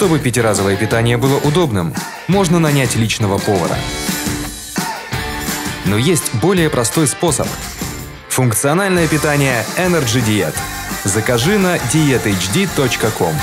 Чтобы пятиразовое питание было удобным, можно нанять личного повара. Но есть более простой способ. Функциональное питание Energy Diet. Закажи на diethd.com.